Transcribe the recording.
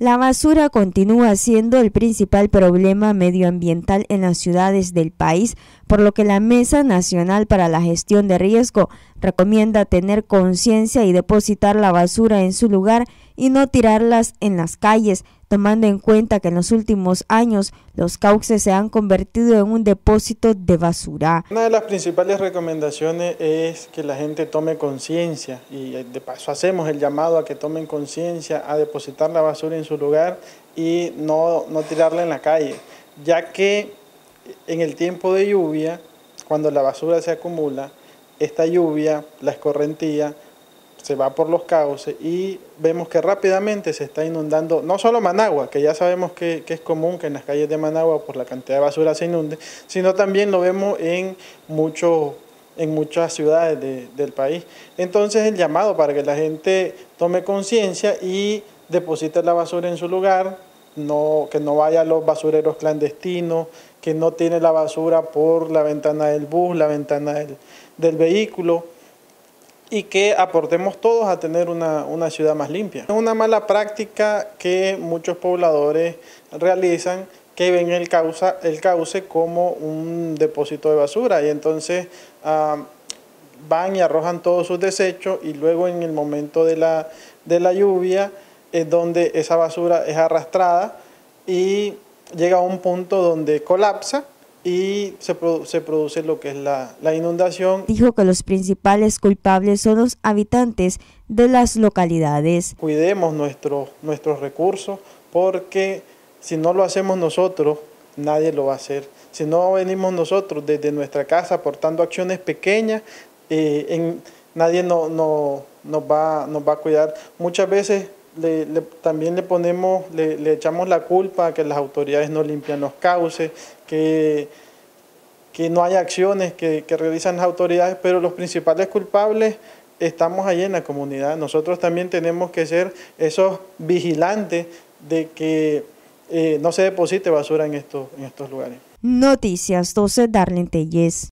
La basura continúa siendo el principal problema medioambiental en las ciudades del país, por lo que la Mesa Nacional para la Gestión de Riesgo recomienda tener conciencia y depositar la basura en su lugar y no tirarlas en las calles, tomando en cuenta que en los últimos años los cauces se han convertido en un depósito de basura. Una de las principales recomendaciones es que la gente tome conciencia y de paso hacemos el llamado a que tomen conciencia, a depositar la basura en su lugar y no, no tirarla en la calle, ya que en el tiempo de lluvia, cuando la basura se acumula, esta lluvia, la escorrentía, se va por los cauces y vemos que rápidamente se está inundando no solo Managua, que ya sabemos que, es común que en las calles de Managua por la cantidad de basura se inunde, sino también lo vemos en, en muchas ciudades del país. Entonces el llamado para que la gente tome conciencia y deposite la basura en su lugar, no, que no vaya a los basureros clandestinos, que no tiene la basura por la ventana del bus, la ventana del, del vehículo y que aportemos todos a tener una, ciudad más limpia. Es una mala práctica que muchos pobladores realizan que ven el, causa, el cauce como un depósito de basura y entonces ah, van y arrojan todos sus desechos y luego en el momento de la, de la lluvia es donde esa basura es arrastrada y llega a un punto donde colapsa y se, se, produce lo que es la, la, inundación. Dijo que los principales culpables son los habitantes de las localidades. Cuidemos nuestros recursos porque si no lo hacemos nosotros, nadie lo va a hacer. Si no venimos nosotros desde nuestra casa aportando acciones pequeñas, eh, en, nadie no, no, nos, va, nos va a cuidar. Muchas veces le, también le ponemos, le, echamos la culpa a que las autoridades no limpian los cauces, que, que no hay acciones que, que realizan las autoridades, pero los principales culpables estamos allí en la comunidad. Nosotros también tenemos que ser esos vigilantes de que eh, no se deposite basura en estos, en estos lugares. Noticias 12 Darlene Telles.